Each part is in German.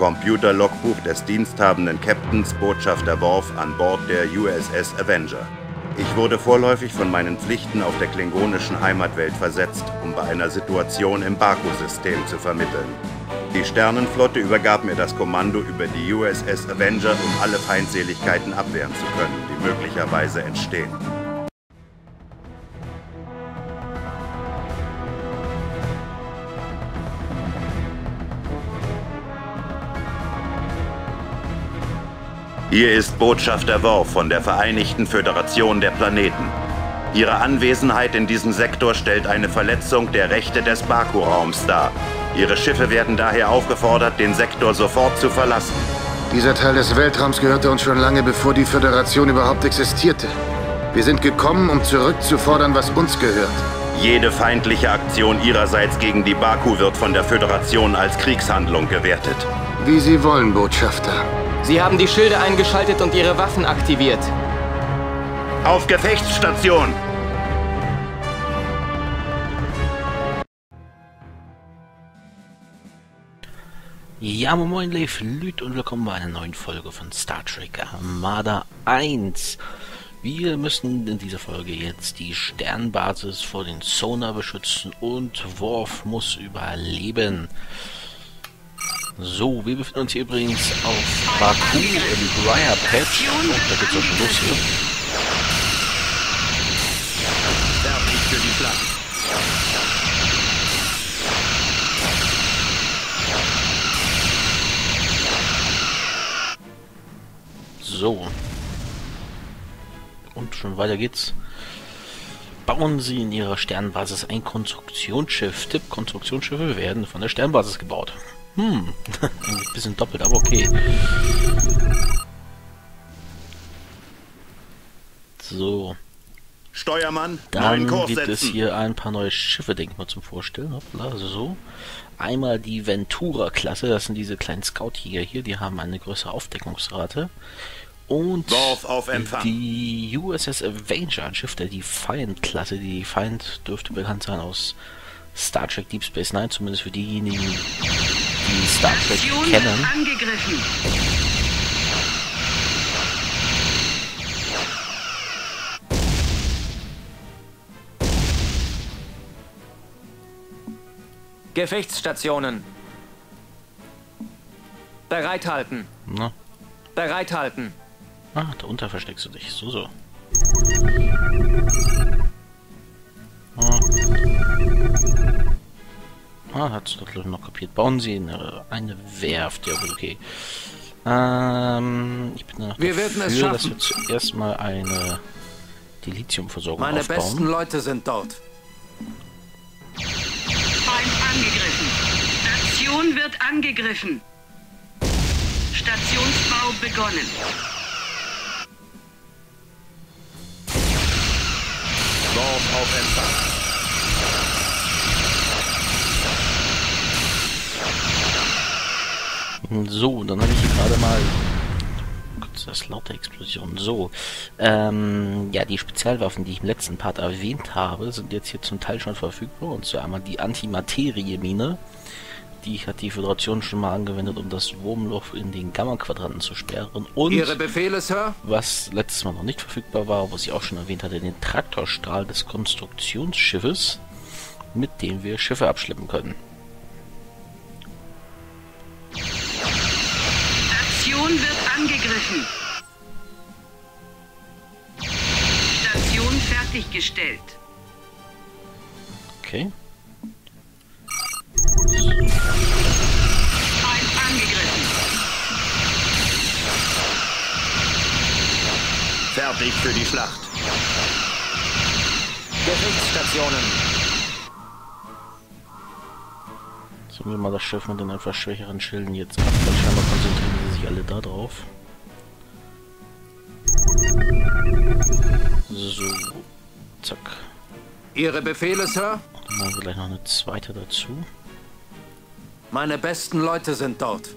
Computerlogbuch des diensthabenden Captains Botschafter Worf an Bord der USS Avenger. Ich wurde vorläufig von meinen Pflichten auf der klingonischen Heimatwelt versetzt, um bei einer Situation im Baku-System zu vermitteln. Die Sternenflotte übergab mir das Kommando über die USS Avenger, um alle Feindseligkeiten abwehren zu können, die möglicherweise entstehen. Hier ist Botschafter Worf von der Vereinigten Föderation der Planeten. Ihre Anwesenheit in diesem Sektor stellt eine Verletzung der Rechte des Baku-Raums dar. Ihre Schiffe werden daher aufgefordert, den Sektor sofort zu verlassen. Dieser Teil des Weltraums gehörte uns schon lange bevor die Föderation überhaupt existierte. Wir sind gekommen, um zurückzufordern, was uns gehört. Jede feindliche Aktion ihrerseits gegen die Baku wird von der Föderation als Kriegshandlung gewertet. Wie Sie wollen, Botschafter. Sie haben die Schilde eingeschaltet und Ihre Waffen aktiviert. Auf Gefechtsstation! Ja, moin, Leif Lüt und willkommen bei einer neuen Folge von Star Trek Armada 1. Wir müssen in dieser Folge jetzt die Sternbasis vor den Sonar beschützen und Worf muss überleben. So, wir befinden uns hier übrigens auf Baku im Briar Patch. Und da geht's auch schon los hier. Schlacht. So. Und schon weiter geht's. Bauen Sie in Ihrer Sternbasis ein Konstruktionsschiff. Tipp, Konstruktionsschiffe werden von der Sternbasis gebaut. Hm, ein bisschen doppelt, aber okay. So. Steuermann, Dann gibt es setzen. hier ein paar neue Schiffe, denke ich mal, zum Vorstellen. Hoppla, also so. Einmal die Ventura-Klasse, das sind diese kleinen Scout-Jäger hier, die haben eine größere Aufdeckungsrate. Und die USS Avenger, ein Schiff der Defiant-Klasse. Die Defiant dürfte bekannt sein aus Star Trek Deep Space Nine, zumindest für diejenigen, die Star Trek Station kennen. angegriffen. Gefechtsstationen. Bereithalten. Na, Bereithalten. ah, darunter versteckst du dich. So, so. Ah, hat es noch kapiert. Bauen Sie eine, eine Werft. Ja, gut, okay. Ähm, ich bin noch Wir werden es dafür, dass schaffen. wir zuerst mal eine Dilithiumversorgung Meine aufbauen. besten Leute sind dort. Feind angegriffen. Station wird angegriffen. Stationsbau begonnen. Worf auf Empfang. So, dann habe ich hier gerade mal kurz das laute Explosion. So, ähm, ja, die Spezialwaffen, die ich im letzten Part erwähnt habe, sind jetzt hier zum Teil schon verfügbar. Und zwar einmal die Antimaterie-Mine. Die hat die Föderation schon mal angewendet, um das Wurmloch in den Gamma-Quadranten zu sperren. Und Ihre Befehle, Sir? was letztes Mal noch nicht verfügbar war, was ich auch schon erwähnt hatte, den Traktorstrahl des Konstruktionsschiffes, mit dem wir Schiffe abschleppen können. Station fertiggestellt. Okay. Feind angegriffen. Fertig für die Schlacht. Gefechtsstationen. Sagen wir mal das Schiff mit den etwas schwächeren Schilden jetzt ab, weil scheinbar konzentrieren sie sich alle da drauf. So. Zack. Ihre Befehle, Sir? Dann machen wir gleich noch eine zweite dazu. Meine besten Leute sind dort.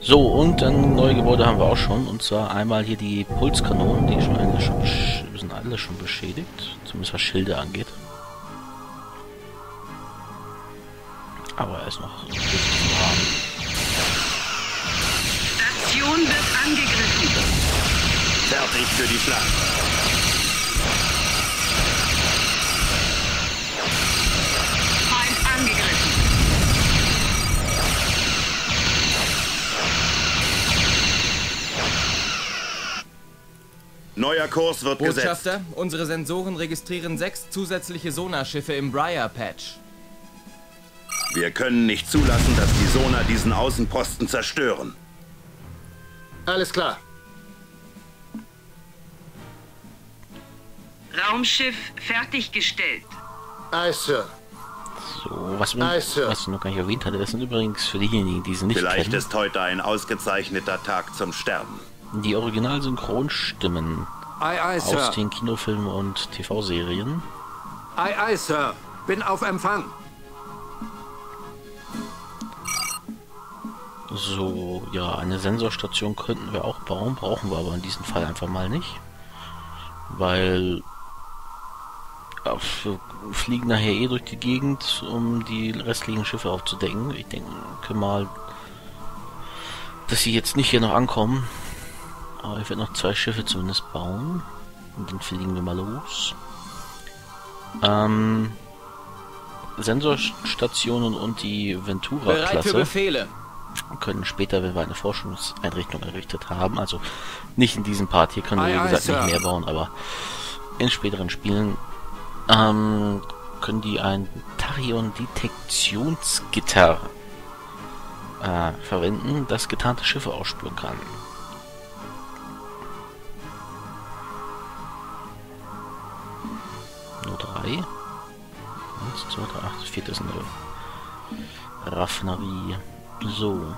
So, und ein neues Gebäude haben wir auch schon. Und zwar einmal hier die Pulskanonen, die schon, alle schon sind alle schon beschädigt. Zumindest was Schilde angeht. Aber er ist noch Station wird angegriffen. Fertig für die Schlacht. Feind angegriffen. Neuer Kurs wird gesetzt. Botschafter, unsere Sensoren registrieren sechs zusätzliche Sonarschiffe im Briar Patch. Wir können nicht zulassen, dass die Sonar diesen Außenposten zerstören. Alles klar. Raumschiff fertiggestellt. Aye, Sir. So, was, Aye, Sir. was ich noch gar nicht erwähnt hatte, das sind übrigens für diejenigen, die sie nicht Vielleicht kennen, ist heute ein ausgezeichneter Tag zum Sterben. die Originalsynchronstimmen Aye, aye, aus Sir. den Kinofilmen und TV-Serien. Aye, aye, Sir. Bin auf Empfang. So, ja, eine Sensorstation könnten wir auch bauen, brauchen wir aber in diesem Fall einfach mal nicht. Weil ja, wir fliegen nachher eh durch die Gegend, um die restlichen Schiffe aufzudecken. Ich denke mal, dass sie jetzt nicht hier noch ankommen. Aber ich werde noch zwei Schiffe zumindest bauen. Und dann fliegen wir mal los. Ähm, Sensorstationen und die Bereit für Ventura-Klasse Befehle. Können später, wenn wir eine Forschungseinrichtung errichtet haben, also nicht in diesem Part, hier können wir wie aye, gesagt nicht mehr bauen, aber in späteren Spielen ähm, können die ein Tachyon-Detektionsgitter äh, verwenden, das getarnte Schiffe ausspüren kann. Nur drei. Eins, zwei, drei, ach, das vierte ist eine Raffinerie. So.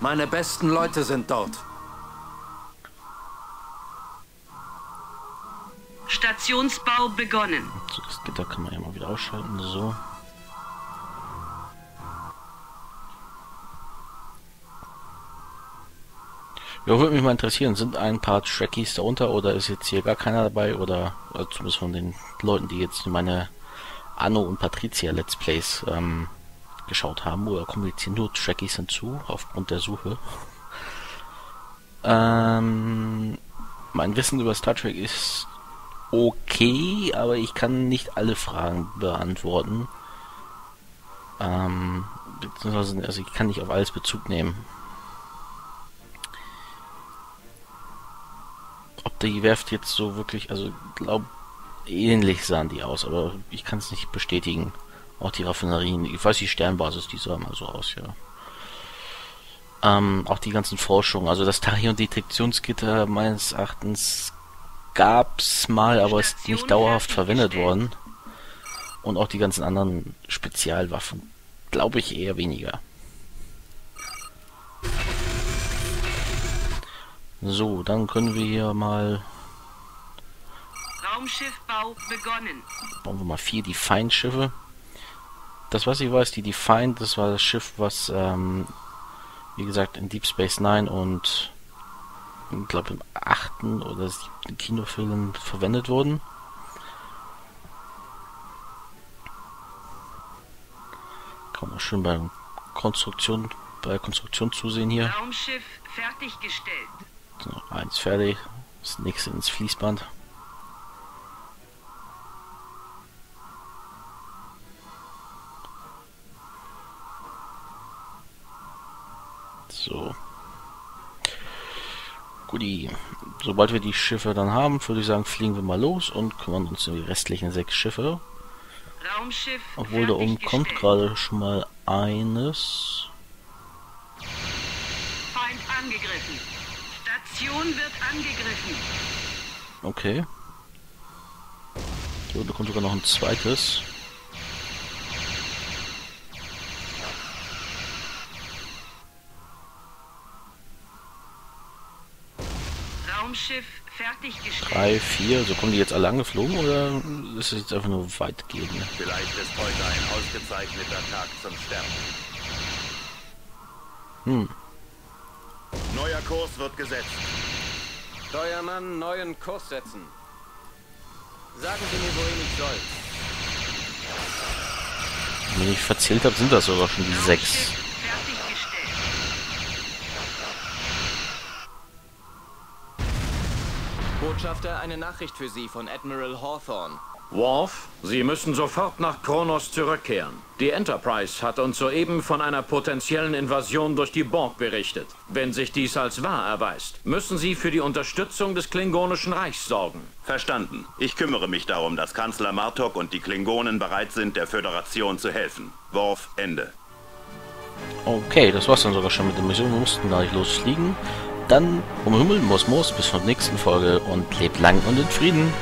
Meine besten Leute sind dort. Stationsbau begonnen. So, das Gitter kann man ja mal wieder ausschalten. So. Ja, würde mich mal interessieren, sind ein paar Trekkies darunter oder ist jetzt hier gar keiner dabei oder zumindest von den Leuten, die jetzt meine Anno und Patricia Let's Plays ähm, geschaut haben oder kommen jetzt hier nur Trekkies hinzu aufgrund der Suche. Ähm, mein Wissen über Star Trek ist okay, aber ich kann nicht alle Fragen beantworten. Ähm, beziehungsweise, also ich kann nicht auf alles Bezug nehmen. Ob die Werft jetzt so wirklich, also glaub, ähnlich sahen die aus, aber ich kann es nicht bestätigen. Auch die Raffinerien, ich weiß die Sternbasis, die sah mal so aus, ja. Ähm, auch die ganzen Forschungen, also das Tachyon-Detektionsgitter meines Erachtens gab's mal, aber ist nicht dauerhaft verwendet worden. Und auch die ganzen anderen Spezialwaffen, glaube ich eher weniger. So, dann können wir hier mal, Raumschiffbau begonnen. bauen wir mal vier Defiant-Schiffe. Das, was ich weiß, die Defiant, das war das Schiff, was, ähm, wie gesagt, in Deep Space Nine und ich glaube im achten oder siebten Kinofilm verwendet wurden. Kann man schön bei Konstruktion, bei Konstruktion zusehen hier. Raumschiff fertiggestellt. So, eins fertig. Das nächste ins Fließband. So. Guti. Sobald wir die Schiffe dann haben, würde ich sagen, fliegen wir mal los und kümmern uns um die restlichen sechs Schiffe. Raumschiff Obwohl da oben kommt gerade schon mal eines. Feind angegriffen. Station wird angegriffen. Okay. So, da kommt sogar noch ein zweites. Raumschiff fertiggestellt. Drei, vier. So kommen die jetzt alle angeflogen oder ist es jetzt einfach nur weitgehend? Vielleicht ist heute ein ausgezeichneter Tag zum Sterben. Hm. Neuer Kurs wird gesetzt. Steuermann, neuen Kurs setzen. Sagen Sie mir, wohin ich soll. Wenn ich verzählt habe, sind das sogar schon die sechs. Botschafter, eine Nachricht für Sie von Admiral Hawthorne. Worf, Sie müssen sofort nach Kronos zurückkehren. Die Enterprise hat uns soeben von einer potenziellen Invasion durch die Borg berichtet. Wenn sich dies als wahr erweist, müssen Sie für die Unterstützung des Klingonischen Reichs sorgen. Verstanden. Ich kümmere mich darum, dass Kanzler Martok und die Klingonen bereit sind, der Föderation zu helfen. Worf, Ende. Okay, das war's dann sogar schon mit der Mission. Wir mussten gar nicht losfliegen. Dann um Himmel, Mos, bis zur nächsten Folge und lebt lang und in Frieden.